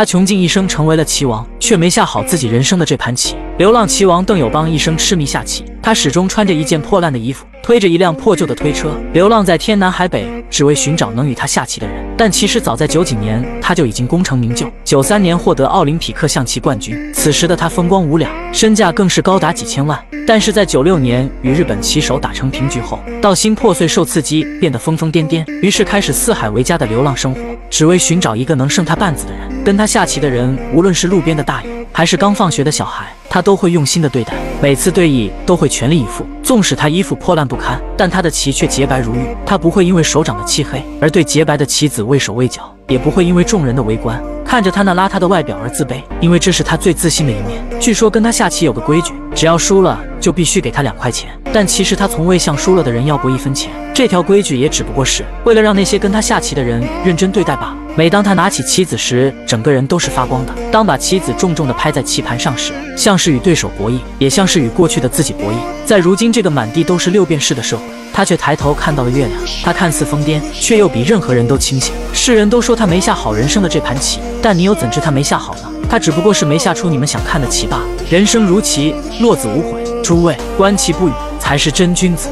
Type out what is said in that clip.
他穷尽一生成为了棋王，却没下好自己人生的这盘棋。流浪棋王邓友邦一生痴迷下棋，他始终穿着一件破烂的衣服，推着一辆破旧的推车，流浪在天南海北，只为寻找能与他下棋的人。但其实早在九几年，他就已经功成名就。九三年获得奥林匹克象棋冠军，此时的他风光无两，身价更是高达几千万。但是在九六年与日本棋手打成平局后，道心破碎，受刺激变得疯疯癫癫，于是开始四海为家的流浪生活，只为寻找一个能胜他半子的人。跟他下棋的人，无论是路边的大爷，还是刚放学的小孩，他都会用心的对待，每次对弈都会全力以赴。纵使他衣服破烂不堪，但他的棋却洁白如玉。他不会因为手掌的漆黑而对洁白的棋子畏手畏脚，也不会因为众人的围观看着他那邋遢的外表而自卑，因为这是他最自信的一面。据说跟他下棋有个规矩，只要输了就必须给他两块钱，但其实他从未向输了的人要过一分钱。这条规矩也只不过是为了让那些跟他下棋的人认真对待罢了。每当他拿起棋子时，整个人都是发光的。当把棋子重重地拍在棋盘上时，像是与对手博弈，也像是与过去的自己博弈。在如今这个满地都是六便士的社会，他却抬头看到了月亮。他看似疯癫，却又比任何人都清醒。世人都说他没下好人生的这盘棋，但你又怎知他没下好呢？他只不过是没下出你们想看的棋罢了。人生如棋，落子无悔。诸位，观棋不语，才是真君子。